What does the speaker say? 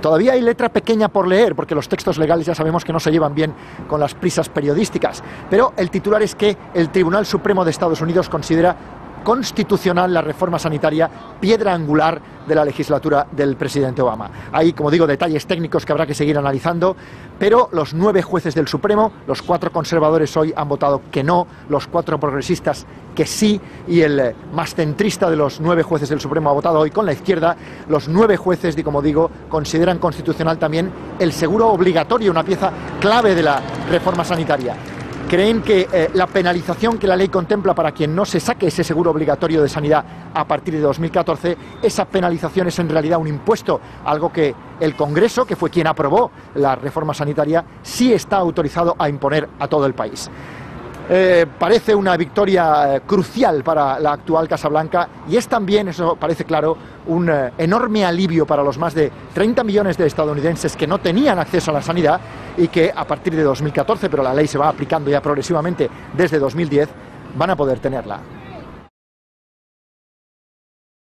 Todavía hay letra pequeña por leer, porque los textos legales ya sabemos que no se llevan bien con las prisas periodísticas, pero el titular es que el Tribunal Supremo de Estados Unidos considera constitucional la reforma sanitaria, piedra angular de la legislatura del presidente Obama. Hay, como digo, detalles técnicos que habrá que seguir analizando, pero los nueve jueces del Supremo, los cuatro conservadores hoy han votado que no, los cuatro progresistas que sí, y el más centrista de los nueve jueces del Supremo ha votado hoy con la izquierda. Los nueve jueces, y como digo, consideran constitucional también el seguro obligatorio, una pieza clave de la reforma sanitaria creen que eh, la penalización que la ley contempla para quien no se saque ese seguro obligatorio de sanidad a partir de 2014, esa penalización es en realidad un impuesto, algo que el Congreso, que fue quien aprobó la reforma sanitaria, sí está autorizado a imponer a todo el país. Eh, parece una victoria eh, crucial para la actual Casa Blanca y es también, eso parece claro, un enorme alivio para los más de 30 millones de estadounidenses que no tenían acceso a la sanidad y que a partir de 2014, pero la ley se va aplicando ya progresivamente desde 2010, van a poder tenerla.